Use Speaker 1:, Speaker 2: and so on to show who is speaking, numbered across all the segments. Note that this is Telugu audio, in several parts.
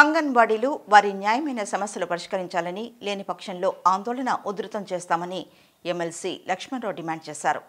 Speaker 1: అంగన్వాడీలు వారి న్యాయమైన సమస్యలు పరిష్కరించాలని లేని పక్షంలో ఆందోళన ఉధృతం చేస్తామని ఎమ్మెల్సీ లక్ష్మణరావు డిమాండ్ చేశారు.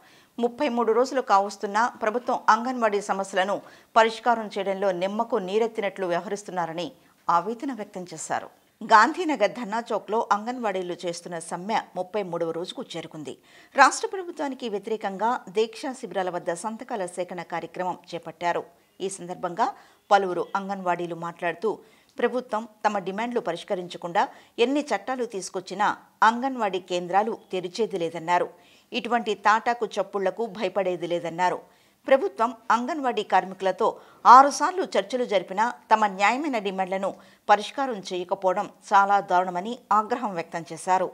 Speaker 1: ముప్పై మూడు రోజులు కావస్తున్న ప్రభుత్వం అంగన్వాడీ సమస్యలను పరిష్కారం చేయడంలో నిమ్మకు నీరెత్తినట్లు వ్యవహరిస్తున్నారని ఆవేదన వ్యక్తం చేశారు. గాంధీనగర్ ధర్నా చౌక్లో అంగన్వాడీలు చేస్తున్న సమ్మె ముప్పై మూడవ రోజుకు చేరుకుంది. రాష్ట్ర ప్రభుత్వానికి వ్యతిరేకంగా దీక్షా శిబిరాల వద్ద సంతకాల సేకరణ కార్యక్రమం చేపట్టారు. ఈ సందర్భంగా పలువురు అంగన్వాడీలు మాట్లాడుతూ ప్రభుత్వం తమ డిమాండ్లు పరిష్కరించకుండా ఎన్ని చట్టాలు తీసుకొచ్చినా అంగన్వాడీ కేంద్రాలు తెరిచేది లేదన్నారు ఇటువంటి తాటాకు చప్పుళ్ళకు భయపడేది లేదన్నారు ప్రభుత్వం అంగన్వాడీ కార్మికులతో ఆరుసార్లు చర్చలు జరిపినా తమ న్యాయమైన డిమాండ్లను పరిష్కారం చేయకపోవడం చాలా దారుణమని ఆగ్రహం వ్యక్తం చేశారు.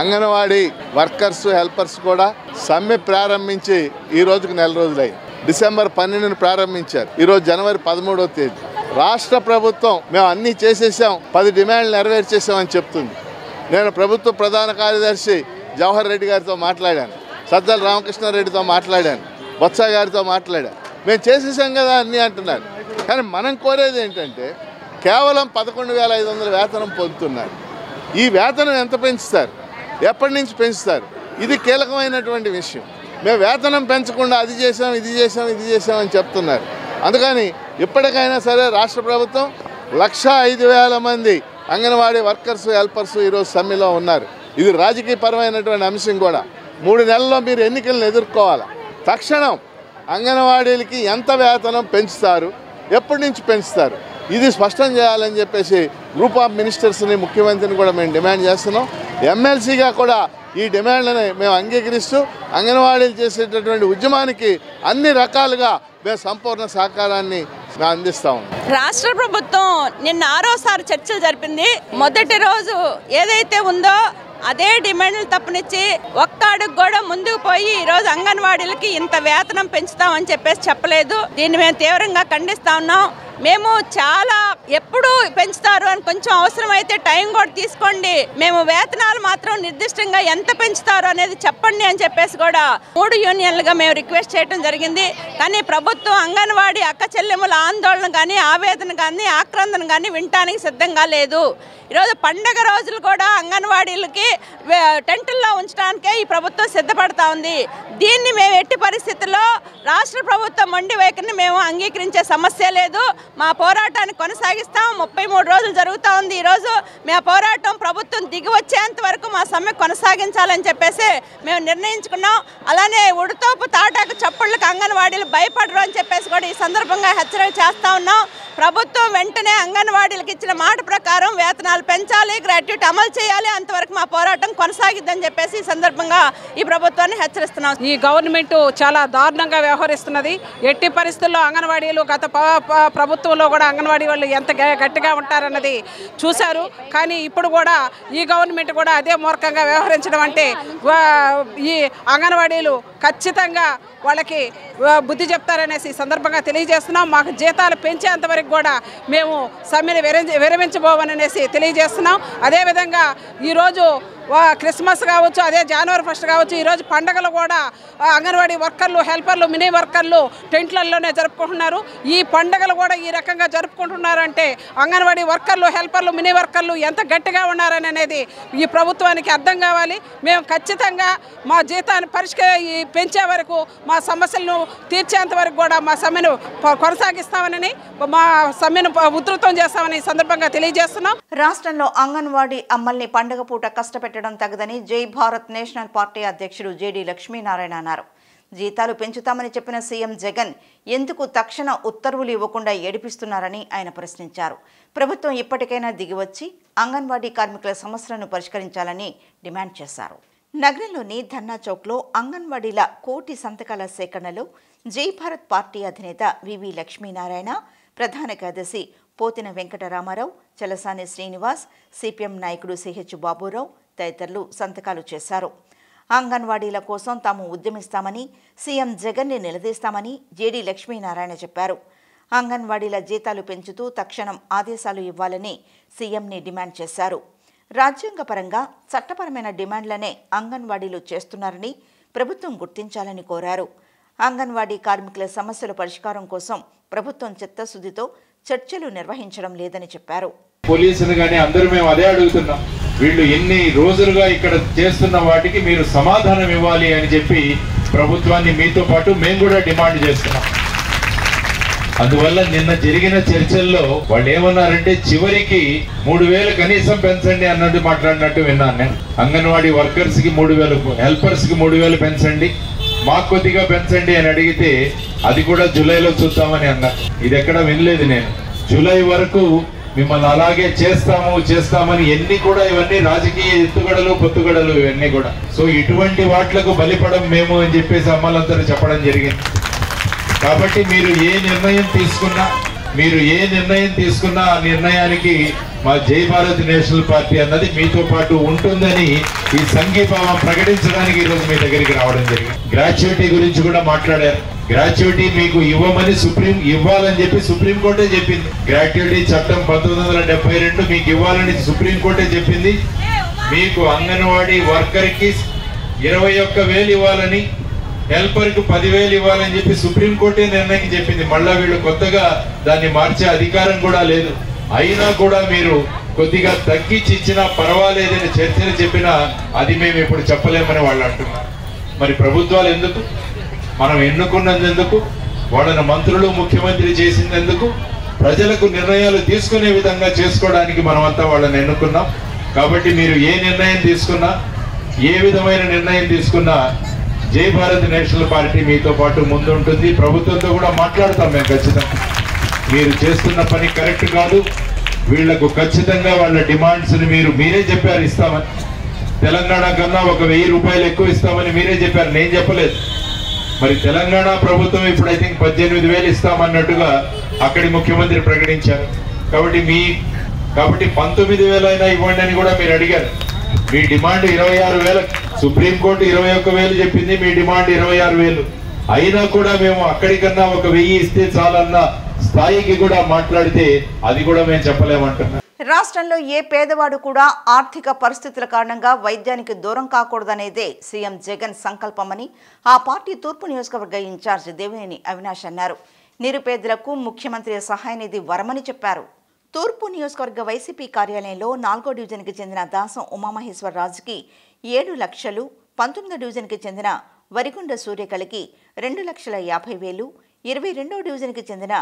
Speaker 2: అంగన్వాడీ వర్కర్స్ హెల్పర్స్ కూడా సమ్మె ప్రారంభించి ఈ రోజుకు నెల రోజులై డిసెంబర్ పన్నెండును ప్రారంభించారు. ఈరోజు జనవరి పదమూడవ తేదీ. రాష్ట్ర ప్రభుత్వం మేము అన్నీ చేసేసాం పది డిమాండ్లు నెరవేర్చేసామని చెప్తుంది. నేను ప్రభుత్వ ప్రధాన కార్యదర్శి జవహర్ రెడ్డి గారితో మాట్లాడాను సజ్జల రామకృష్ణారెడ్డితో మాట్లాడాను బొత్స గారితో మాట్లాడాను. మేము చేసేసాం కదా అన్నీ అంటున్నారు. కానీ మనం కోరేది ఏంటంటే కేవలం పదకొండు వేల ఐదు వందల వేతనం పొందుతున్నారు. ఈ వేతనం ఎంత పెంచుతారు? ఎప్పటి నుంచి పెంచుతారు? ఇది కీలకమైనటువంటి విషయం. మేము వేతనం పెంచకుండా అది చేసాం ఇది చేసాం ఇది చేసామని చెప్తున్నారు. అందుకని ఇప్పటికైనా సరే రాష్ట్ర ప్రభుత్వం లక్ష ఐదు వేల మంది అంగన్వాడీ వర్కర్స్ హెల్పర్స్ ఈరోజు సమ్మెలో ఉన్నారు. ఇది రాజకీయపరమైనటువంటి అంశం కూడా. మూడు నెలల్లో మీరు ఎన్నికలను ఎదుర్కోవాలి. తక్షణం అంగన్వాడీలకి ఎంత వేతనం పెంచుతారు? ఎప్పటి నుంచి పెంచుతారు? ఇది స్పష్టం చేయాలని చెప్పేసి గ్రూప్ ఆఫ్ మినిస్టర్స్ని ముఖ్యమంత్రిని కూడా మేము డిమాండ్ చేస్తున్నాం. ఎమ్మెల్సీగా కూడా ఈ డిమాండ్లని మేము అంగీకరిస్తూ అంగన్వాడీలు చేసేటటువంటి ఉద్యమానికి అన్ని రకాలుగా మేము సంపూర్ణ సహకారాన్ని అందిస్తాం
Speaker 3: రాష్ట్ర ప్రభుత్వం నిన్న ఆరోసారి చర్చలు జరిపింది. మొదటి రోజు ఏదైతే ఉందో అదే డిమాండ్లు తప్పునిచ్చి ఒక్క అడుగు కూడా ముందుకు పోయి ఈ రోజు అంగన్వాడీలకి ఇంత వేతనం పెంచుతామని చెప్పేసి చెప్పలేదు. దీన్ని మేము తీవ్రంగా ఖండిస్తా ఉన్నాం. మేము చాలా ఎప్పుడు పెంచుతారు అని కొంచెం అవసరమైతే టైం కూడా తీసుకోండి. మేము వేతనాలు మాత్రం నిర్దిష్టంగా ఎంత పెంచుతారు అనేది చెప్పండి అని చెప్పేసి కూడా మూడు యూనియన్లుగా మేము రిక్వెస్ట్ చేయడం జరిగింది. కానీ ప్రభుత్వం అంగన్వాడీ అక్క చెల్లెముల ఆందోళన కానీ ఆవేదన కానీ ఆక్రందన కానీ వినటానికి సిద్ధంగా లేదు. ఈరోజు పండగ రోజులు కూడా అంగన్వాడీలకి టెంటుల్లో ఉంచడానికే ఈ ప్రభుత్వం సిద్ధపడతా ఉంది. దీన్ని మేము ఎట్టి పరిస్థితుల్లో రాష్ట్ర ప్రభుత్వం మొండి వైఖరిని మేము అంగీకరించే సమస్య లేదు. మా పోరాటాన్ని కొనసాగిస్తాం. ముప్పై మూడు రోజులు జరుగుతూ ఉంది. ఈరోజు మా పోరాటం ప్రభుత్వం దిగి వచ్చేంత వరకు మా సమ్మె కొనసాగించాలని చెప్పేసి మేము నిర్ణయించుకున్నాం. అలానే ఉడతోపు తాటాకు చప్పుళ్ళకి అంగన్వాడీలు భయపడరు అని చెప్పేసి కూడా ఈ సందర్భంగా హెచ్చరిక చేస్తూ ఉన్నాం. ప్రభుత్వం వెంటనే అంగన్వాడీలకు ఇచ్చిన మాట ప్రకారం వేతనాలు పెంచాలి గ్రాట్యుటీ అమలు చేయాలి. అంతవరకు మా పోరాటం కొనసాగిద్దని చెప్పేసి ఈ సందర్భంగా ఈ ప్రభుత్వాన్ని హెచ్చరిస్తున్నాం.
Speaker 4: ఈ గవర్నమెంట్ చాలా దారుణంగా వ్యవహరిస్తున్నది. ఎట్టి పరిస్థితుల్లో అంగన్వాడీలు గత ప్రభుత్వం ప్రభుత్వంలో కూడా అంగన్వాడీ వాళ్ళు ఎంత గ- గట్టిగా ఉంటారన్నది చూశారు. కానీ ఇప్పుడు కూడా ఈ గవర్నమెంట్ కూడా అదే మూర్ఖంగా వ్యవహరించడం అంటే ఈ అంగన్వాడీలు ఖచ్చితంగా వాళ్ళకి బుద్ధి చెప్తారనేసి సందర్భంగా తెలియజేస్తున్నాం. మాకు జీతాలు పెంచేంత వరకు కూడా మేము సమ్మెను విరమించబోమని అనేసి తెలియజేస్తున్నాం. అదేవిధంగా ఈరోజు క్రిస్మస్ కావచ్చు అదే జనవరి ఫస్ట్ కావచ్చు ఈరోజు పండగలు కూడా అంగన్వాడీ వర్కర్లు హెల్పర్లు మినీ వర్కర్లు టెంట్లలోనే జరుపుకుంటున్నారు. ఈ పండగలు కూడా ఈ రకంగా జరుపుకుంటున్నారంటే అంగన్వాడీ వర్కర్లు హెల్పర్లు మినీ వర్కర్లు ఎంత గట్టిగా ఉన్నారని అనేది ఈ ప్రభుత్వానికి అర్థం కావాలి. మేము ఖచ్చితంగా మా జీతాన్ని పరిష్క పెంచే వరకు మా సమస్యలను తీర్చేంత వరకు కూడా మా సమ్మెను కొనసాగిస్తామని మా సమ్మెను ఉధృతం చేస్తామని ఈ సందర్భంగా తెలియజేస్తున్నాం.
Speaker 1: రాష్ట్రంలో అంగన్వాడీ అమ్మల్ని పండగ పూట కష్టపెట్టి పెట్టడం తగదని జై భారత్ నేషనల్ పార్టీ అధ్యక్షుడు జేడీ లక్ష్మీనారాయణ అన్నారు. జీతాలు పెంచుతామని చెప్పిన సీఎం జగన్ ఎందుకు తక్షణ ఉత్తర్వులు ఇవ్వకుండా ఏడిపిస్తున్నారని ఆయన ప్రశ్నించారు. ప్రభుత్వం ఇప్పటికైనా దిగివచ్చి అంగన్వాడీ కార్మికుల సమస్యలను పరిష్కరించాలని డిమాండ్ చేశారు. నగరంలోని ధర్నా చౌక్లో అంగన్వాడీల కోటి సంతకాల సేకరణలో జై భారత్ పార్టీ అధినేత వివి లక్ష్మీనారాయణ ప్రధాన కార్యదర్శి పోతిన వెంకటరామారావు చలసాని శ్రీనివాస్ సిపిఎం నాయకుడు సిహెచ్ బాబురావు తదితరులు సంతకాలు చేశారు. అంగన్వాడీల కోసం తాము ఉద్యమిస్తామని సీఎం జగన్ని నిలదీస్తామని జేడీ లక్ష్మీనారాయణ చెప్పారు. అంగన్వాడీల జీతాలు పెంచుతూ తక్షణం ఆదేశాలు ఇవ్వాలని సీఎంని డిమాండ్ చేశారు. రాజ్యాంగపరంగా చట్టపరమైన డిమాండ్లనే అంగన్వాడీలు చేస్తున్నారని ప్రభుత్వం గుర్తించాలని కోరారు. అంగన్వాడీ కార్మికుల సమస్యల పరిష్కారం కోసం ప్రభుత్వం చిత్తశుద్ధితో చర్చలు నిర్వహించడం లేదని చెప్పారు.
Speaker 5: పోలీసులు కానీ అందరూ మేము అదే అడుగుతున్నాం. వీళ్ళు ఎన్ని రోజులుగా ఇక్కడ చేస్తున్న వాటికి మీరు సమాధానం ఇవ్వాలి అని చెప్పి ప్రభుత్వాన్ని మీతో పాటు మేము కూడా డిమాండ్ చేస్తున్నాం. అందువల్ల నిన్న జరిగిన చర్చల్లో వాళ్ళు ఏమన్నారంటే చివరికి మూడు వేలు కనీసం పెంచండి అన్నది మాట్లాడినట్టు విన్నాను నేను. అంగన్వాడీ వర్కర్స్కి మూడు వేలు హెల్పర్స్కి మూడు వేలు పెంచండి. మాకు కొద్దిగా పెంచండి అని అడిగితే అది కూడా జూలైలో చూద్దామని అన్నారు. ఇది ఎక్కడ వినలేదు నేను. జూలై వరకు మిమ్మల్ని అలాగే చేస్తాము చేస్తామని ఎన్ని కూడా ఇవన్నీ రాజకీయ ఎత్తుగడలు పొత్తుగడలు ఇవన్నీ కూడా. సో ఇటువంటి వాట్లకు బలిపడం మేము అని చెప్పేసి అమ్మలందరూ చెప్పడం జరిగింది. కాబట్టి మీరు ఏ నిర్ణయం తీసుకున్నా మీరు ఏ నిర్ణయం తీసుకున్నా ఆ నిర్ణయానికి మా జై భారత్ నేషనల్ పార్టీ అన్నది మీతో పాటు ఉంటుందని ఈ సంఘీభావం ప్రకటించడానికి ఈరోజు మీ దగ్గరికి రావడం జరిగింది. గ్రాడ్యుయేటీ గురించి కూడా మాట్లాడారు. గ్రాట్యుటీ మీకు ఇవ్వమని సుప్రీం ఇవ్వాలని చెప్పి సుప్రీం కోర్టే చెప్పింది. గ్రాట్యుటీ చట్టం పంతొమ్మిది వందల డెబ్బై రెండు మీకు ఇవ్వాలని సుప్రీం కోర్టే చెప్పింది. మీకు అంగన్వాడీ వర్కర్కి ఇరవై ఒక్క వేలు ఇవ్వాలని హెల్పర్కి పదివేలు ఇవ్వాలని చెప్పి సుప్రీంకోర్టే నిర్ణయం చెప్పింది. మళ్ళా వీళ్ళు కొత్తగా దాన్ని మార్చే అధికారం కూడా లేదు. అయినా కూడా మీరు కొద్దిగా తగ్గించి ఇచ్చినా పర్వాలేదని చర్చలు చెప్పినా అది మేము ఇప్పుడు చెప్పలేమని వాళ్ళు అంటున్నారు. మరి ప్రభుత్వాలు ఎందుకు? మనం ఎన్నుకున్నందుకు వాళ్ళని మంత్రులు ముఖ్యమంత్రి చేసినందుకు ప్రజలకు నిర్ణయాలు తీసుకునే విధంగా చేసుకోవడానికి మనమంతా వాళ్ళని ఎన్నుకున్నాం. కాబట్టి మీరు ఏ నిర్ణయం తీసుకున్నా ఏ విధమైన నిర్ణయం తీసుకున్నా జై భారత్ నేషనల్ పార్టీ మీతో పాటు ముందుంటుంది. ప్రభుత్వంతో కూడా మాట్లాడతాం మేము ఖచ్చితంగా. మీరు చేస్తున్న పని కరెక్ట్ కాదు. వీళ్ళకు ఖచ్చితంగా వాళ్ళ డిమాండ్స్ని మీరు మీరే చెప్పారు ఇస్తామని. తెలంగాణ కన్నా ఒక వెయ్యి రూపాయలు ఎక్కువ ఇస్తామని మీరే చెప్పారు. నేను చెప్పలేదు. మరి తెలంగాణ ప్రభుత్వం ఇప్పుడు ఐ థింక్ పద్దెనిమిది వేలు ఇస్తామన్నట్టుగా అక్కడి ముఖ్యమంత్రి ప్రకటించారు. కాబట్టి మీ కాబట్టి పంతొమ్మిది వేలైనా ఇవ్వండి అని కూడా మీరు అడిగారు. మీ డిమాండ్ ఇరవై ఆరు వేల సుప్రీంకోర్టు ఇరవై ఒక్క వేలు చెప్పింది మీ డిమాండ్ ఇరవై ఆరు వేలు. అయినా కూడా మేము అక్కడికన్నా ఒక వెయ్యి ఇస్తే చాలన్న స్థాయికి కూడా మాట్లాడితే అది కూడా మేము చెప్పలేమంటున్నాం.
Speaker 1: రాష్ట్రంలో ఏ పేదవాడు కూడా ఆర్థిక పరిస్థితుల కారణంగా వైద్యానికి దూరం కాకూడదనేదే సీఎం జగన్ సంకల్పమని ఆ పార్టీ తూర్పు నియోజకవర్గ ఇన్ఛార్జ్ దేవినేని అవినాష్ అన్నారు. నిరుపేదలకు ముఖ్యమంత్రి సహాయ నిధి వరమని చెప్పారు. తూర్పు నియోజకవర్గ వైసీపీ కార్యాలయంలో నాలుగో డివిజన్కి చెందిన దాసం ఉమామహేశ్వరరాజుకి ఏడు లక్షలు పంతొమ్మిదో డివిజన్కి చెందిన వరిగుండ సూర్యకళికి రెండు లక్షల యాభై వేలు ఇరవై రెండో డివిజన్కి చెందిన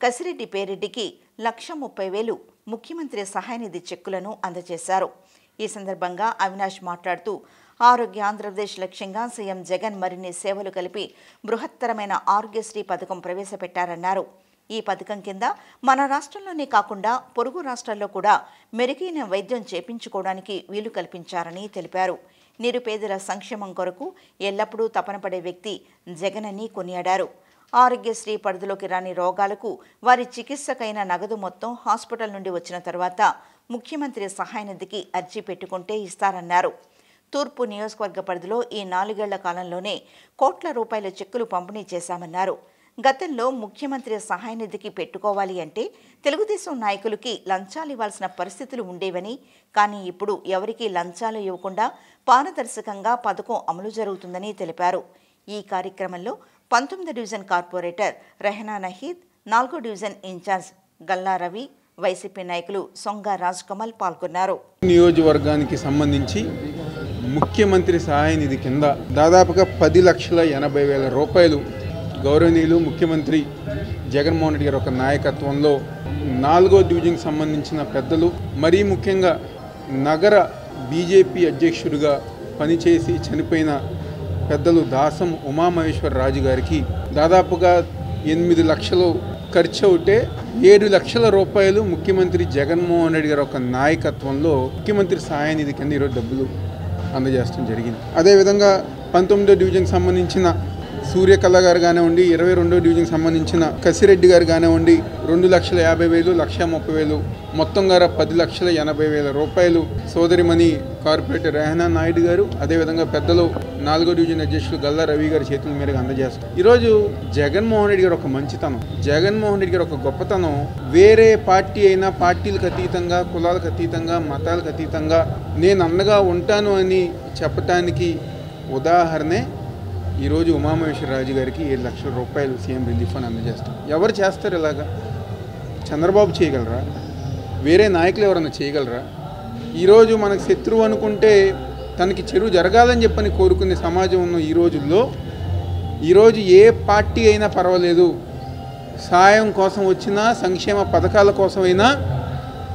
Speaker 1: కసిరెడ్డి పేరెడ్డికి లక్ష ముప్పై వేలు ముఖ్యమంత్రి సహాయనిధి చెక్కులను అందజేశారు. ఈ సందర్భంగా అవినాష్ మాట్లాడుతూ ఆరోగ్య ఆంధ్రప్రదేశ్ లక్ష్యంగా సీఎం జగన్ మరిన్ని సేవలు కలిపి బృహత్తరమైన ఆరోగ్యశ్రీ పథకం ప్రవేశపెట్టారన్నారు. ఈ పథకం కింద మన రాష్ట్రంలోనే కాకుండా పొరుగు రాష్ట్రాల్లో కూడా మెరుగైన వైద్యం చేపించుకోవడానికి వీలు కల్పించారని తెలిపారు. నిరుపేదల సంక్షేమం కొరకు ఎల్లప్పుడూ తపనపడే వ్యక్తి జగనని కొనియాడారు. ఆరోగ్యశ్రీ పరిధిలోకి రాని రోగాలకు వారి చికిత్సకైన నగదు మొత్తం హాస్పిటల్ నుండి వచ్చిన తర్వాత ముఖ్యమంత్రి సహాయ నిధికి అర్జీ పెట్టుకుంటే ఇస్తారన్నారు. తూర్పు నియోజకవర్గ పరిధిలో ఈ నాలుగేళ్ళ కాలంలోనే కోట్ల రూపాయల చెక్కులు పంపిణీ చేశామన్నారు. గతంలో ముఖ్యమంత్రి సహాయ నిధికి పెట్టుకోవాలి అంటే తెలుగుదేశం నాయకులకి లంచాలు ఇవ్వాల్సిన పరిస్థితులు ఉండేవని కానీ ఇప్పుడు ఎవరికీ లంచాలు ఇవ్వకుండా పారదర్శకంగా పథకం అమలు జరుగుతుందని తెలిపారు. ఈ కార్యక్రమంలో పంతొమ్మిది డివిజన్ కార్పొరేటర్ రెహనా నహీద్ నాలుగో division incharge Galla Ravi YCP నాయకులు సొంగ రాజ్ కమల్ పాల్గొన్నారు.
Speaker 6: నియోజకవర్గానికి సంబంధించి ముఖ్యమంత్రి సహాయ నిధి కింద దాదాపుగా పది లక్షల ఎనభై వేల రూపాయలు గౌరవనీయులు ముఖ్యమంత్రి జగన్మోహన్ రెడ్డి గారి ఒక నాయకత్వంలో నాలుగో డివిజన్కి సంబంధించిన పెద్దలు మరీ ముఖ్యంగా నగర బీజేపీ అధ్యక్షుడిగా పనిచేసి చనిపోయిన పెద్దలు దాసం ఉమామహేశ్వర రాజు గారికి దాదాపుగా ఎనిమిది లక్షలు ఖర్చు అవుతే ఏడు లక్షల రూపాయలు ముఖ్యమంత్రి జగన్మోహన్ రెడ్డి గారి ఒక నాయకత్వంలో ముఖ్యమంత్రి సహాయ నిధి కింద ఈరోజు డబ్బులు అందజేయడం జరిగింది. అదేవిధంగా పంతొమ్మిదో డివిజన్కి సంబంధించిన సూర్యకళ గారు కానివ్వండి ఇరవై రెండో డివిజన్కి సంబంధించిన కసిరెడ్డి గారు కానివ్వండి రెండు లక్షల యాభై వేలు లక్ష ముప్పై వేలు మొత్తం గారు పది లక్షల ఎనభై వేల రూపాయలు సోదరిమణి కార్పొరేటర్ రెహనా నాయుడు గారు అదేవిధంగా పెద్దలు నాలుగో డివిజన్ అధ్యక్షులు గల్లా రవి గారి చేతుల మీదుగా అందజేస్తారు. ఈరోజు జగన్మోహన్ రెడ్డి గారు ఒక మంచితనం. జగన్మోహన్ రెడ్డి గారు ఒక గొప్పతనం. వేరే పార్టీ అయినా పార్టీలకు అతీతంగా కులాలకు అతీతంగా మతాలకు అతీతంగా నేను అండగా ఉంటాను అని చెప్పటానికి ఉదాహరణే ఈరోజు ఉమామహేశ్వర రాజు గారికి ఏడు లక్షల రూపాయలు సీఎం రిలీఫ్ అని అందజేస్తాం. ఎవరు చేస్తారు ఇలాగా? చంద్రబాబు చేయగలరా? వేరే నాయకులు ఎవరైనా చేయగలరా? ఈరోజు మనకు శత్రువు అనుకుంటే తనకి చెరువు జరగాలని చెప్పని కోరుకునే సమాజం ఉన్న ఈ రోజుల్లో ఈరోజు ఏ పార్టీ అయినా పర్వాలేదు. సాయం కోసం వచ్చినా సంక్షేమ పథకాల కోసమైనా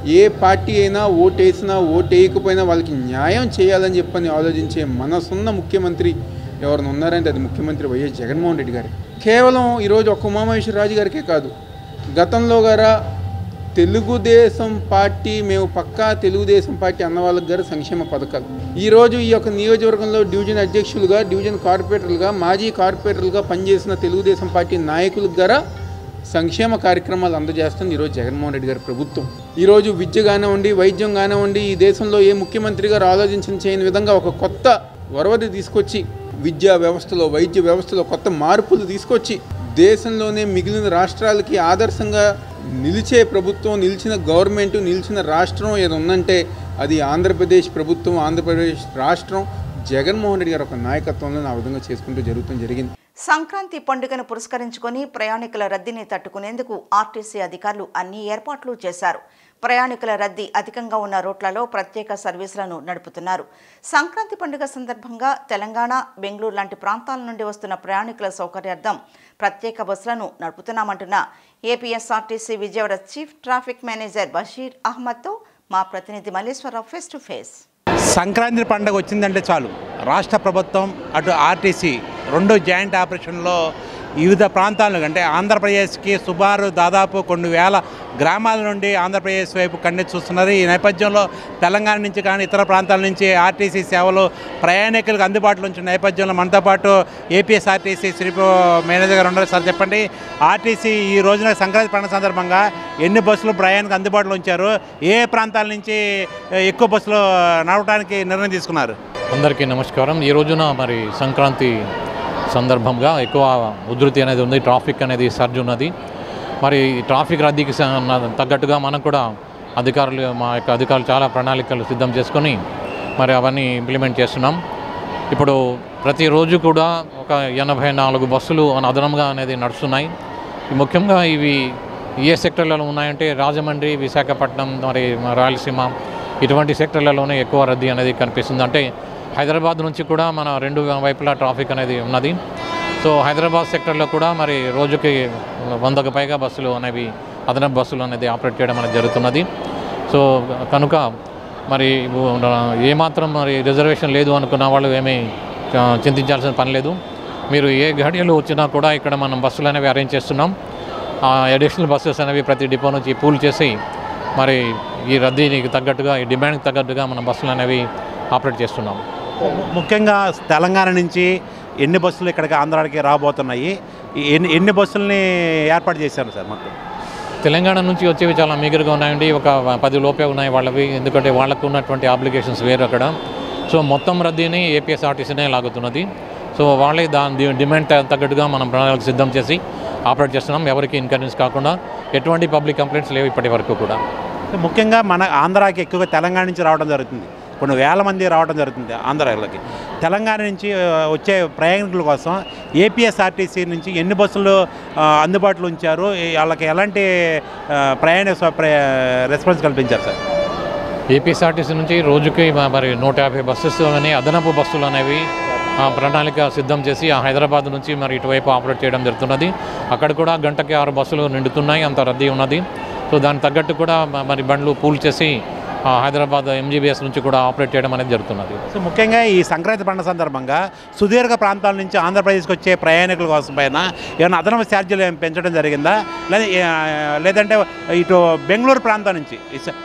Speaker 6: ఏ పార్టీ అయినా ఓటేసినా ఓటేయకపోయినా వాళ్ళకి న్యాయం చేయాలని చెప్పని ఆలోచించే మనసున్న ముఖ్యమంత్రి ఎవరైనా ఉన్నారంటే అది ముఖ్యమంత్రి వైఎస్ జగన్మోహన్ రెడ్డి గారు. కేవలం ఈరోజు ఒక్క ఉమామహేశ్వరరాజు గారికే కాదు గతంలో గారా తెలుగుదేశం పార్టీ మేము పక్కా తెలుగుదేశం పార్టీ అన్న వాళ్ళకి గారు సంక్షేమ పథకాలు. ఈరోజు ఈ యొక్క నియోజకవర్గంలో డివిజన్ అధ్యక్షులుగా డివిజన్ కార్పొరేటర్లుగా మాజీ కార్పొరేటర్లుగా పనిచేసిన తెలుగుదేశం పార్టీ నాయకులకు గారా సంక్షేమ కార్యక్రమాలు అందజేస్తుంది ఈరోజు జగన్మోహన్ రెడ్డి గారి ప్రభుత్వం. ఈరోజు విద్య కానివ్వండి వైద్యం కానివ్వండి ఈ దేశంలో ఏ ముఖ్యమంత్రి గారు ఆలోచించిన చేయని విధంగా ఒక కొత్త వరవది తీసుకొచ్చి విద్యా వ్యవస్థలో వైద్య వ్యవస్థలో కొత్త మార్పులు తీసుకొచ్చి దేశంలోనే మిగిలిన రాష్ట్రాలకి ఆదర్శంగా నిలిచే ప్రభుత్వం నిలిచిన గవర్నమెంట్ నిలిచిన రాష్ట్రం ఏదో ఉందంటే అది ఆంధ్రప్రదేశ్ ప్రభుత్వం ఆంధ్రప్రదేశ్ రాష్ట్రం. జగన్మోహన్ రెడ్డి గారు ఒక నాయకత్వంలో ఆ విధంగా చేసుకుంటూ జరుగుతూ జరిగింది.
Speaker 1: సంక్రాంతి పండుగను పురస్కరించుకొని ప్రయాణికుల రద్దీని తట్టుకునేందుకు ఆర్టీసీ అధికారులు అన్ని ఏర్పాట్లు చేశారు. ప్రయాణికుల రద్దీ అధికంగా ఉన్న రూట్లలో ప్రత్యేక సర్వీసులను నడుపుతున్నారు. సంక్రాంతి పండుగ సందర్భంగా తెలంగాణ బెంగళూరు లాంటి ప్రాంతాల నుండి వస్తున్న ప్రయాణికుల సౌకర్యార్థం ప్రత్యేక బస్సులను నడుపుతున్నామంటున్న APSRTC Vijayawada chief traffic manager Basheer అహ్మద్తో మా ప్రతినిధి Malleswararao face to face.
Speaker 7: Sankranti పండుగ వచ్చిందంటే చాలు. రాష్ట్ర ప్రభుత్వం అటు ఆర్టీసీ రెండు జాయింట్ ఆపరేషన్లో వివిధ ప్రాంతాల అంటే ఆంధ్రప్రదేశ్కి సుమారు దాదాపు కొన్ని వేల గ్రామాల నుండి ఆంధ్రప్రదేశ్ వైపు కన్నెత్తి చూస్తున్నారు. ఈ నేపథ్యంలో తెలంగాణ నుంచి కానీ ఇతర ప్రాంతాల నుంచి ఆర్టీసీ సేవలు ప్రయాణికులకు అందుబాటులో ఉంచిన నేపథ్యంలో మనతో పాటు ఏపీఎస్ఆర్టీసీ శ్రీపో మేనేజర్ గారు ఉన్నారు. సార్ చెప్పండి ఆర్టీసీ ఈ రోజున సంక్రాంతి పండుగ సందర్భంగా ఎన్ని బస్సులు ప్రయాణికు అందుబాటులో ఉంచారు? ఏ ఏ ప్రాంతాల నుంచి ఎక్కువ బస్సులు నడవడానికి నిర్ణయం తీసుకున్నారు?
Speaker 8: అందరికీ నమస్కారం. ఈ రోజున మరి సంక్రాంతి సందర్భంగా ఎక్కువ ఉధృతి అనేది ఉంది ట్రాఫిక్ అనేది సర్జ్ ఉన్నది. మరి ఈ ట్రాఫిక్ రద్దీకి తగ్గట్టుగా మనం కూడా అధికారులు మా యొక్క అధికారులు చాలా ప్రణాళికలు సిద్ధం చేసుకొని మరి అవన్నీ ఇంప్లిమెంట్ చేస్తున్నాం. ఇప్పుడు ప్రతిరోజు కూడా ఒక ఎనభై నాలుగు బస్సులు అదనంగా అనేది నడుస్తున్నాయి. ముఖ్యంగా ఇవి ఏ సెక్టర్లలో ఉన్నాయంటే రాజమండ్రి విశాఖపట్నం మరి రాయలసీమ ఇటువంటి సెక్టర్లలోనే ఎక్కువ రద్దీ అనేది కనిపిస్తుంది. అంటే హైదరాబాద్ నుంచి కూడా మన రెండు వైపులా ట్రాఫిక్ అనేది ఉన్నది. సో హైదరాబాద్ సెక్టర్లో కూడా మరి రోజుకి వందకు పైగా బస్సులు అనేవి అదనపు బస్సులు అనేది ఆపరేట్ చేయడం అనేది జరుగుతున్నది. సో కనుక మరి ఏమాత్రం మరి రిజర్వేషన్ లేదు అనుకున్న వాళ్ళు ఏమీ చింతించాల్సిన పని లేదు. మీరు ఏ ఘడియలు వచ్చినా కూడా ఇక్కడ మనం బస్సులు అనేవి అరేంజ్ చేస్తున్నాం. ఆ అడిషనల్ బస్సెస్ అనేవి ప్రతి డిపో నుంచి పూల్ చేసి మరి ఈ రద్దీకి తగ్గట్టుగా ఈ డిమాండ్కి తగ్గట్టుగా మనం బస్సులు అనేవి ఆపరేట్ చేస్తున్నాం.
Speaker 7: ముఖ్యంగా తెలంగాణ నుంచి ఎన్ని బస్సులు ఇక్కడికి ఆంధ్రాకి రాబోతున్నాయి? ఎన్ని ఎన్ని బస్సుల్ని ఏర్పాటు చేశారు సార్ మొత్తం?
Speaker 8: తెలంగాణ నుంచి వచ్చేవి చాలా మీగర్గా ఉన్నాయండి. ఒక పది లోపే ఉన్నాయి వాళ్ళవి. ఎందుకంటే వాళ్ళకు ఉన్నటువంటి అప్లికేషన్స్ వేరు అక్కడ. సో మొత్తం రద్దీని ఏపీఎస్ఆర్టీసీనే లాగుతున్నది. సో వాళ్ళే దాని డిమాండ్ తగ్గట్టుగా మనం ప్రణాళిక సిద్ధం చేసి ఆపరేట్ చేస్తున్నాం. ఎవరికి ఇన్కన్వీనియన్స్ కాకుండా ఎటువంటి పబ్లిక్ కంప్లైంట్స్ లేవు ఇప్పటి వరకు కూడా.
Speaker 7: ముఖ్యంగా మన ఆంధ్రాకి ఎక్కువగా తెలంగాణ నుంచి రావడం జరుగుతుంది. కొన్ని వేల మంది రావడం జరుగుతుంది ఆంధ్రాలోకి తెలంగాణ నుంచి వచ్చే ప్రయాణికుల కోసం ఏపీఎస్ఆర్టీసీ నుంచి ఎన్ని బస్సులు అందుబాటులో ఉంచారు? వాళ్ళకి ఎలాంటి ప్రయాణ రెస్పాన్స్ కల్పించారు సార్?
Speaker 8: ఏపీఎస్ఆర్టీసీ నుంచి రోజుకి మరి నూట యాభై బస్సెస్ అని అదనపు బస్సులు అనేవి ప్రణాళిక సిద్ధం చేసి హైదరాబాద్ నుంచి మరి ఇటువైపు ఆపరేట్ చేయడం జరుగుతున్నది. అక్కడ కూడా గంటకి ఆరు బస్సులు నిండుతున్నాయి అంత రద్దీ ఉన్నది. సో దానికి తగ్గట్టు కూడా మరి బండ్లు పూల్ చేసి హైదరాబాద్ ఎంజీబీఎస్ నుంచి కూడా ఆపరేట్ చేయడం అనేది జరుగుతున్నది.
Speaker 7: సో ముఖ్యంగా ఈ సంక్రాంతి పండుగ సందర్భంగా సుదీర్ఘ ప్రాంతాల నుంచి ఆంధ్రప్రదేశ్కి వచ్చే ప్రయాణికుల కోసం పైన ఏమైనా అదనపు ఛార్జీలు ఏమైనా పెంచడం జరిగిందా? లేదంటే ఇటు బెంగళూరు ప్రాంతం నుంచి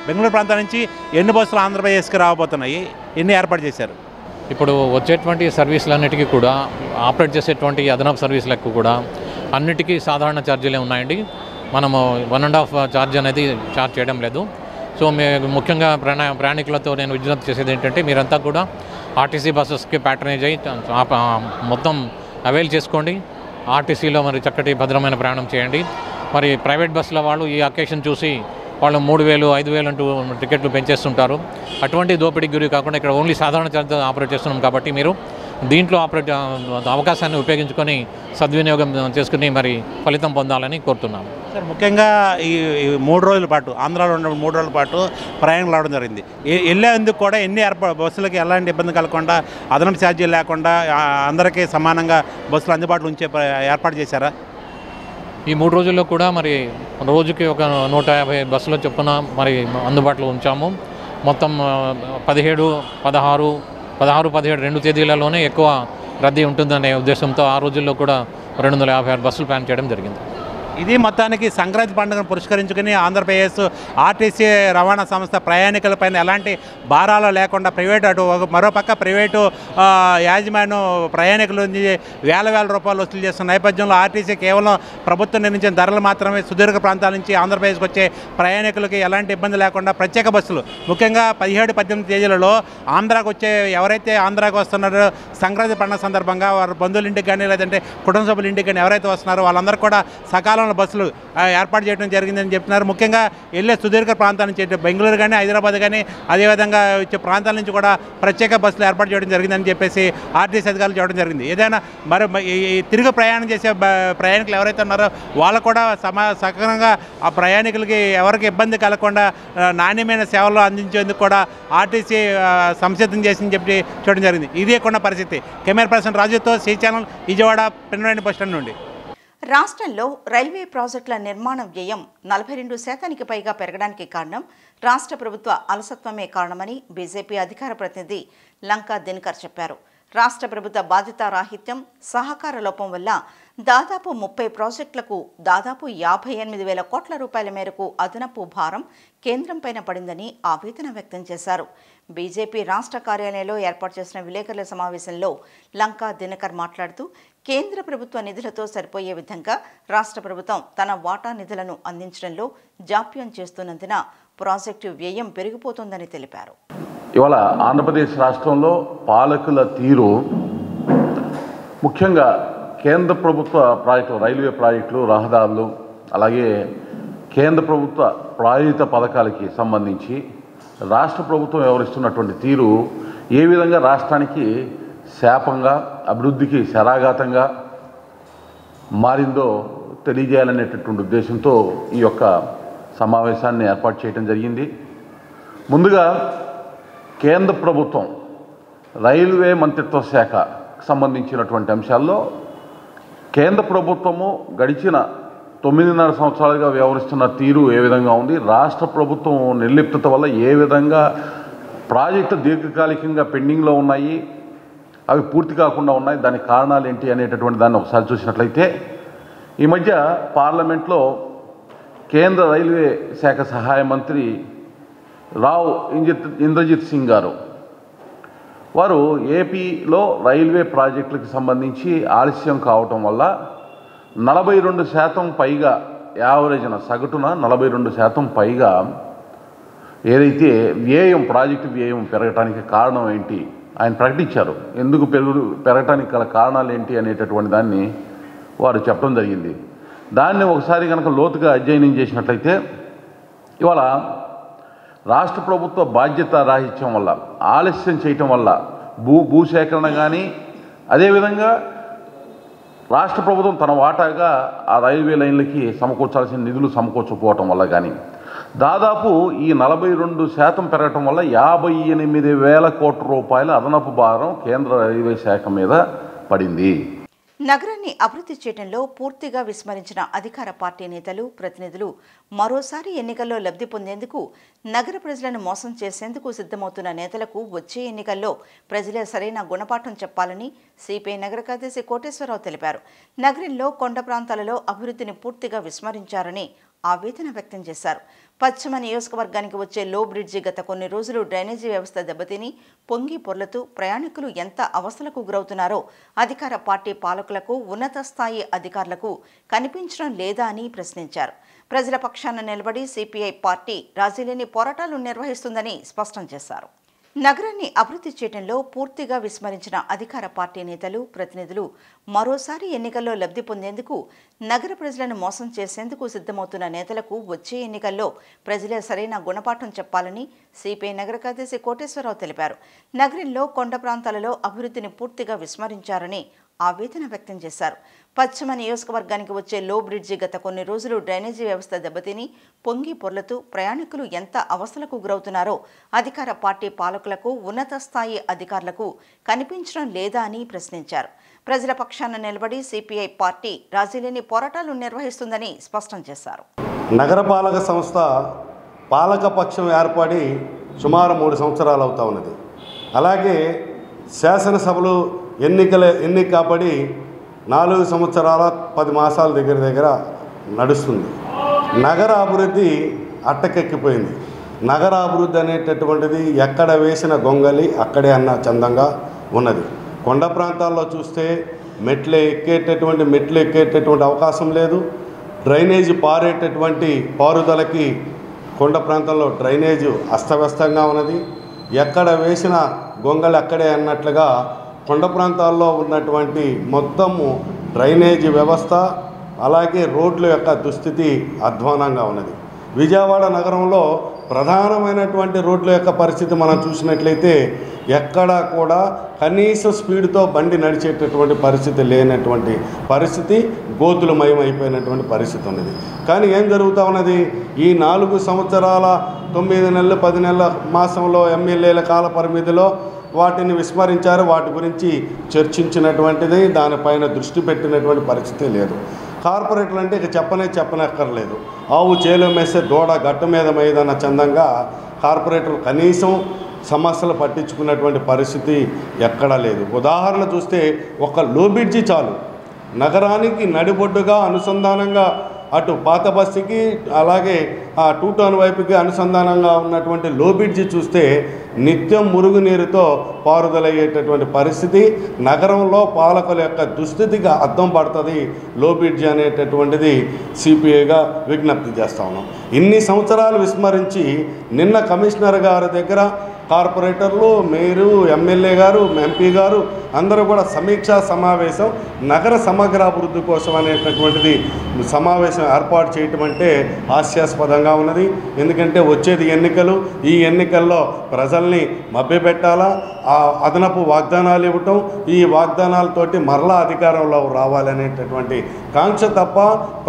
Speaker 7: బెంగళూరు ప్రాంతం నుంచి ఎన్ని బస్సులు ఆంధ్రప్రదేశ్కి రాబోతున్నాయి? ఎన్ని ఏర్పాటు చేశారు?
Speaker 8: ఇప్పుడు వచ్చేటువంటి సర్వీసులన్నిటికీ కూడా ఆపరేట్ చేసేటువంటి అదనపు సర్వీసులకు కూడా అన్నిటికీ సాధారణ ఛార్జీలే ఉన్నాయండి. మనము వన్ అండ్ హాఫ్ ఛార్జ్ అనేది ఛార్జ్ చేయడం లేదు. సో మే ముఖ్యంగా ప్రయాణ ప్రయాణికులతో నేను విజ్ఞప్తి చేసేది ఏంటంటే మీరంతా కూడా ఆర్టీసీ బస్సెస్కి ప్యాటర్నైజ్ అయ్యి మొత్తం అవైల్ చేసుకోండి. ఆర్టీసీలో మరి చక్కటి భద్రమైన ప్రయాణం చేయండి. మరి ప్రైవేట్ బస్సుల వాళ్ళు ఈ అకేషన్ చూసి వాళ్ళు మూడు వేలు ఐదు వేలు అంటూ టికెట్లు పెంచేస్తుంటారు. అటువంటి దోపిడీకి గురి కాకుండా ఇక్కడ ఓన్లీ సాధారణ చరిత్ర ఆపరేట్ చేస్తున్నాం కాబట్టి మీరు దీంట్లో ఆపరేట్ అవకాశాన్ని ఉపయోగించుకొని సద్వినియోగం చేసుకుని మరి ఫలితం పొందాలని కోరుతున్నాను
Speaker 7: సార్ ముఖ్యంగా ఈ మూడు రోజుల పాటు ఆంధ్రాలో ఉన్న మూడు రోజుల పాటు ప్రయాణం రావడం జరిగింది. వెళ్ళేందుకు కూడా ఎన్ని ఏర్పా బస్సులకి ఎలాంటి ఇబ్బంది కలగకుండా అదనపు ఛార్జీలు లేకుండా అందరికీ సమానంగా బస్సులు అందుబాటులో ఉంచే ఏర్పాటు చేశారా?
Speaker 8: ఈ మూడు రోజుల్లో కూడా మరి రోజుకి ఒక నూట యాభై బస్సుల చొప్పున మరి అందుబాటులో ఉంచాము. మొత్తం పదిహేడు పదహారు పదహారు పదిహేడు రెండు తేదీలలోనే ఎక్కువ రద్దీ ఉంటుందనే ఉద్దేశంతో ఆ రోజుల్లో కూడా రెండు వందల యాభై ఆరు బస్సులు ప్లాన్ చేయడం జరిగింది.
Speaker 7: ఇది మొత్తానికి సంక్రాంతి పండుగను పురస్కరించుకుని ఆంధ్రప్రదేశ్ ఆర్టీసీ రవాణా సంస్థ ప్రయాణికులపైన ఎలాంటి భారాలు లేకుండా ప్రైవేట్ అటు మరోపక్క ప్రైవేటు యాజమాన్యం ప్రయాణికుల నుంచి వేల వేల రూపాయలు వసూలు చేస్తున్న నేపథ్యంలో ఆర్టీసీ కేవలం ప్రభుత్వం నిర్ణయించిన ధరలు మాత్రమే సుదీర్ఘ ప్రాంతాల నుంచి ఆంధ్రప్రదేశ్కి వచ్చే ప్రయాణికులకి ఎలాంటి ఇబ్బంది లేకుండా ప్రత్యేక బస్సులు ముఖ్యంగా పదిహేడు పద్దెనిమిది తేదీలలో ఆంధ్రాకు వచ్చే ఎవరైతే ఆంధ్రాకు వస్తున్నారో సంక్రాంతి పండుగ సందర్భంగా వారు బంధువుల ఇంటికి కానీ లేదంటే కుటుంబ సభ్యుల ఇంటికి కానీ ఎవరైతే వస్తున్నారో వాళ్ళందరూ కూడా సకాలంలో బస్సులు ఏర్పాటు చేయడం జరిగిందని చెప్తున్నారు. ముఖ్యంగా వెళ్ళే సుదీర్ఘ ప్రాంతాల నుంచి బెంగళూరు కానీ హైదరాబాద్ కానీ అదేవిధంగా వచ్చే ప్రాంతాల నుంచి కూడా ప్రత్యేక బస్సులు ఏర్పాటు చేయడం జరిగిందని చెప్పేసి ఆర్టీసీ అధికారులు చెప్పడం జరిగింది. ఏదైనా మరి తిరిగి ప్రయాణం చేసే ప్రయాణికులు ఎవరైతే ఉన్నారో వాళ్ళకు కూడా సమా సక్రమంగా ఆ ప్రయాణికులకి ఎవరికి ఇబ్బంది కలగకుండా నాణ్యమైన సేవలు అందించేందుకు కూడా ఆర్టీసీ సంసిద్ధం చేసిందని చెప్పి చూడడం జరిగింది. ఇదే కొన్న పరిస్థితి. కెమెరా పర్సన్ రాజుతో సి ఛానల్ విజయవాడ పిన్నరాయణ బస్ స్టాండ్ నుండి.
Speaker 1: రాష్ట్రంలో రైల్వే ప్రాజెక్టుల నిర్మాణ వ్యయం నలభై రెండు శాతానికి పైగా పెరగడానికి కారణం రాష్ట్ర ప్రభుత్వ అలసత్వమే కారణమని బీజేపీ అధికార ప్రతినిధి లంకా దినకర్ చెప్పారు. రాష్ట్ర ప్రభుత్వ బాధ్యతారాహిత్యం సహకార లోపం వల్ల దాదాపు ముప్పై ప్రాజెక్టులకు దాదాపు యాభై ఎనిమిది వేల కోట్ల రూపాయల మేరకు అదనపు భారం కేంద్రంపైన పడిందని ఆవేదన వ్యక్తం చేశారు. బీజేపీ రాష్ట్ర కార్యాలయంలో ఏర్పాటు చేసిన విలేకరుల సమావేశంలో లంకా దినకర్ మాట్లాడుతూ కేంద్ర ప్రభుత్వ నిధులతో సరిపోయే విధంగా రాష్ట్ర ప్రభుత్వం తన వాటా నిధులను అందించడంలో జాప్యం చేస్తున్నందున ప్రాజెక్టు వ్యయం పెరిగిపోతుందని తెలిపారు.
Speaker 9: ఇవాళ ఆంధ్రప్రదేశ్ రాష్ట్రంలో పాలకుల తీరు ముఖ్యంగా కేంద్ర ప్రభుత్వ ప్రాజెక్టులు రైల్వే ప్రాజెక్టులు రహదారులు అలాగే కేంద్ర ప్రభుత్వ ప్రాయోజిత పథకాలకి సంబంధించి రాష్ట్ర ప్రభుత్వం వ్యవహరిస్తున్నటువంటి తీరు ఏ విధంగా రాష్ట్రానికి శాపంగా అభివృద్ధికి శరాఘాతంగా మారిందో తెలియజేయాలనేటటువంటి ఉద్దేశంతో ఈ యొక్క సమావేశాన్ని ఏర్పాటు చేయడం జరిగింది. ముందుగా కేంద్ర ప్రభుత్వం రైల్వే మంత్రిత్వ శాఖ సంబంధించినటువంటి అంశాల్లో కేంద్ర ప్రభుత్వము గడిచిన తొమ్మిదిన్నర సంవత్సరాలుగా వ్యవహరిస్తున్న తీరు ఏ విధంగా ఉంది? రాష్ట్ర ప్రభుత్వం నిర్లిప్తత వల్ల ఏ విధంగా ప్రాజెక్టు దీర్ఘకాలికంగా పెండింగ్లో ఉన్నాయి? అవి పూర్తి కాకుండా ఉన్నాయి. దానికి కారణాలు ఏంటి అనేటటువంటి దాన్ని ఒకసారి చూసినట్లయితే ఈ మధ్య పార్లమెంట్లో కేంద్ర రైల్వే శాఖ సహాయ మంత్రి రావ్ ఇంజిత్ ఇంద్రజిత్ సింగ్ గారు వారు ఏపీలో రైల్వే ప్రాజెక్టులకు సంబంధించి ఆలస్యం కావటం వల్ల నలభై రెండు శాతం పైగా యావరేజ్న సగటున నలభై రెండు శాతం పైగా ఏదైతే వ్యయం ప్రాజెక్టు వ్యయం పెరగటానికి కారణం ఏంటి? ఆయన ప్రకటించారు. ఎందుకు పెరుగు పెరగటానికి గల కారణాలు ఏంటి అనేటటువంటి దాన్ని వారు చెప్పడం జరిగింది. దాన్ని ఒకసారి కనుక లోతుగా అధ్యయనం చేసినట్లయితే ఇవాళ రాష్ట్ర ప్రభుత్వ బాధ్యత రాహిత్యం వల్ల ఆలస్యం చేయటం వల్ల భూ భూసేకరణ కానీ అదేవిధంగా రాష్ట్ర ప్రభుత్వం తన వాటాగా ఆ రైల్వే లైన్లకి సమకూర్చాల్సిన నిధులు సమకూర్చకపోవటం వల్ల కానీ దాదాపు ఈ నలభై రెండు శాతం పెరగటం వల్ల యాభై ఎనిమిది వేల కోట్ల రూపాయల అదనపు భారం కేంద్ర రైల్వే శాఖ మీద పడింది.
Speaker 1: నగరాన్ని అభివృద్ధి చేయడంలో పూర్తిగా విస్మరించిన అధికార పార్టీ నేతలు ప్రతినిధులు మరోసారి ఎన్నికల్లో లబ్ధి పొందేందుకు నగర ప్రజలను మోసం చేసేందుకు సిద్ధమవుతున్న నేతలకు వచ్చే ఎన్నికల్లో ప్రజలే సరైన గుణపాఠం చెప్పాలని సిపిఐ నగర కార్యదర్శి కోటేశ్వరరావు తెలిపారు. నగరంలో కొండ ప్రాంతాలలో అభివృద్ధిని పూర్తిగా విస్మరించారని ఆవేదన వ్యక్తం చేశారు. పశ్చిమ నియోజకవర్గానికి వచ్చే లో బ్రిడ్జి గత కొన్ని రోజులు డ్రైనేజీ వ్యవస్థ దెబ్బతిని పొంగి పొర్లుతూ ప్రయాణికులు ఎంత అవస్థలకు గురవుతున్నారో అధికార పార్టీ పాలకులకు ఉన్నత స్థాయి అధికారులకు కనిపించడం లేదా అని ప్రశ్నించారు. ప్రజల పక్షాన నిలబడి సిపిఐ పార్టీ రాజీలేని పోరాటాలు నిర్వహిస్తుందని స్పష్టం చేశారు. నగరాన్ని అభివృద్ధి చేయడంలో పూర్తిగా విస్మరించిన అధికార పార్టీ నేతలు ప్రతినిధులు మరోసారి ఎన్నికల్లో లబ్ధి పొందేందుకు నగర ప్రజలను మోసం చేసేందుకు సిద్ధమవుతున్న నేతలకు వచ్చే ఎన్నికల్లో ప్రజలే సరైన గుణపాఠం చెప్పాలని సిపిఐ నగర కార్యదర్శి కోటేశ్వరరావు తెలిపారు. నగరంలో కొండ ప్రాంతాలలో అభివృద్ధిని పూర్తిగా విస్మరించారని ఆవేదన వ్యక్తం చేశారు. పశ్చిమ నియోజకవర్గానికి వచ్చే లో బ్రిడ్జి గత కొన్ని రోజులు డ్రైనేజీ వ్యవస్థ దెబ్బతిని పొంగి పొర్లుతూ ప్రయాణికులు ఎంత అవస్థలకు గురవుతున్నారో అధికార పార్టీ పాలకులకు ఉన్నత స్థాయి అధికారులకు కనిపించడం లేదా అని ప్రశ్నించారు. ప్రజల పక్షాన నిలబడి సిపిఐ పార్టీ రాజీలేని పోరాటాలు నిర్వహిస్తుందని స్పష్టం చేశారు.
Speaker 10: నగరపాలక సంస్థ పాలకపక్షం ఏర్పడి సుమారు మూడు సంవత్సరాలు అవుతా ఉన్నది. అలాగే శాసనసభలు ఎన్నికల ఎన్నిక కాబడి నాలుగు సంవత్సరాల పది మాసాల దగ్గర దగ్గర నడుస్తుంది. నగర అభివృద్ధి అట్టకెక్కిపోయింది. నగర అభివృద్ధి అనేటటువంటిది ఎక్కడ వేసిన గొంగలి అక్కడే అన్న చందంగా ఉన్నది. కొండ ప్రాంతాల్లో చూస్తే మెట్లు ఎక్కేటటువంటి మెట్లు ఎక్కేటటువంటి అవకాశం లేదు. డ్రైనేజ్ పారేటటువంటి పారుదలకి కొండ ప్రాంతంలో డ్రైనేజ్ అస్తవ్యస్తంగా ఉన్నది. ఎక్కడ వేసిన గొంగళి అక్కడే అన్నట్లుగా కొండ ప్రాంతాల్లో ఉన్నటువంటి మొత్తము డ్రైనేజీ వ్యవస్థ అలాగే రోడ్ల యొక్క దుస్థితి అధ్వానంగా ఉన్నది. విజయవాడ నగరంలో ప్రధానమైనటువంటి రోడ్ల యొక్క పరిస్థితి మనం చూసినట్లయితే ఎక్కడా కూడా కనీస స్పీడ్తో బండి నడిచేటటువంటి పరిస్థితి లేనటువంటి పరిస్థితి గోతులమయం అయిపోయినటువంటి పరిస్థితి ఉన్నది. కానీ ఏం జరుగుతూ ఉన్నది? ఈ నాలుగు సంవత్సరాల తొమ్మిది నెలలు పది నెలల మాసంలో ఎమ్మెల్యేల కాల పరిమితిలో వాటిని విస్మరించారు. వాటి గురించి చర్చించినటువంటిది దానిపైన దృష్టి పెట్టినటువంటి పరిస్థితి లేదు. కార్పొరేట్లు అంటే ఇక చెప్పనే చెప్పనక్కర్లేదు. ఆవు చేలో మేస్తే దూడ గట్టు మీద మీదన్న చందంగా కార్పొరేటర్లు కనీసం సమస్యలు పట్టించుకున్నటువంటి పరిస్థితి ఎక్కడా లేదు. ఉదాహరణ చూస్తే ఒక లోబిడ్జి చాలు. నగరానికి నడిబొడ్డుగా అనుసంధానంగా అటు పాత బస్సుకి అలాగే ఆ టూ టౌన్ వైపుకి అనుసంధానంగా ఉన్నటువంటి లోబిడ్జి చూస్తే నిత్యం మురుగునీరుతో పారుదలయ్యేటటువంటి పరిస్థితి నగరంలో పాలకుల యొక్క దుస్థితిగా అద్దం పడుతుంది లోబిడ్జి అనేటటువంటిది సిపిఐగా విజ్ఞప్తి చేస్తా ఉన్నాం. ఇన్ని సంవత్సరాలు విస్మరించి నిన్న కమిషనర్ గారి దగ్గర కార్పొరేటర్లు మేయరు ఎమ్మెల్యే గారు ఎంపీ గారు అందరూ కూడా సమీక్షా సమావేశం నగర సమగ్ర అభివృద్ధి కోసం అనేటటువంటిది సమావేశం ఏర్పాటు చేయటం అంటే హాస్యాస్పదంగా ఉన్నది. ఎందుకంటే వచ్చేది ఎన్నికలు ఈ ఎన్నికల్లో ప్రజల్ని మభ్యపెట్టాలా? ఆ అదనపు వాగ్దానాలు ఇవ్వటం ఈ వాగ్దానాలతోటి మరలా అధికారంలో రావాలనేటటువంటి కాంక్ష తప్ప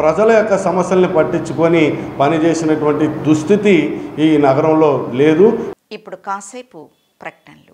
Speaker 10: ప్రజల యొక్క సమస్యల్ని పట్టించుకొని పనిచేసినటువంటి దుస్థితి ఈ నగరంలో లేదు.
Speaker 1: ఇప్పుడు కాసేపు ప్రకటనలు.